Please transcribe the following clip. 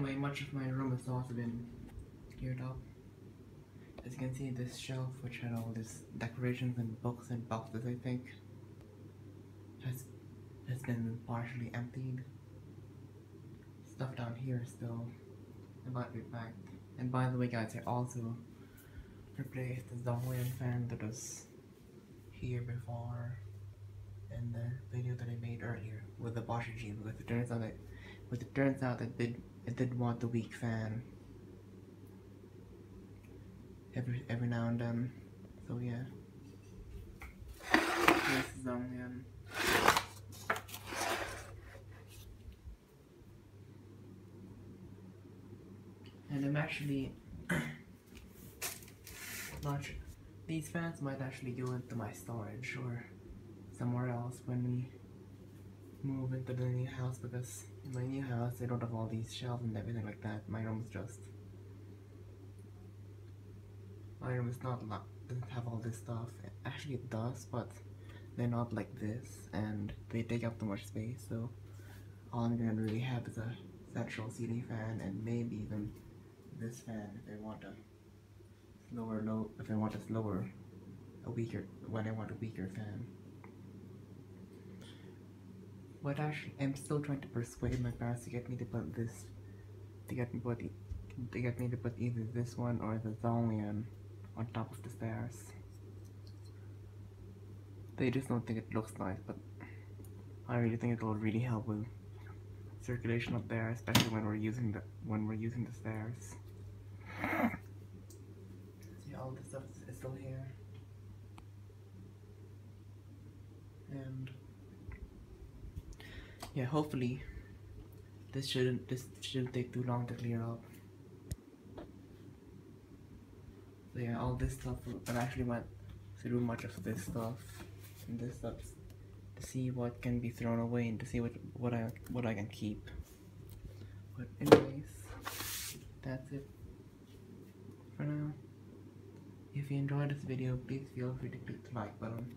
anyway, much of my room has also been cleared up. As you can see, this shelf, which had all these decorations and books and boxes, I think, has has been partially emptied. Stuff down here still about to be back. And by the way, guys, I also replaced the Zonglian fan that was here before in the video that I made earlier with the Bosch G because it turns out that but it turns out it did it did want the weak fan every every now and then. So yeah. This is. And I'm actually not. These fans might actually go into my storage or move into the new house because in my new house I don't have all these shelves and everything like that. My room is just my room is not like doesn't have all this stuff. Actually it does, but they're not like this and they take up too much space so all I'm gonna really have is a central ceiling fan and maybe even this fan if I want a slower low if I want a slower a weaker when I want a weaker fan. But actually I'm still trying to persuade my parents to get me to put this to get me put to get me to put either this one or the Zonglian on top of the stairs. They just don't think it looks nice, but I really think it will really help with circulation up there, especially when we're using the when we're using the stairs. See, all this stuff is still here. And yeah, hopefully this shouldn't this shouldn't take too long to clear up. So yeah, all this stuff I actually went through much of this stuff and this stuff to see what can be thrown away and to see what what I what I can keep. But anyways, that's it for now. If you enjoyed this video, please feel free to click the like button.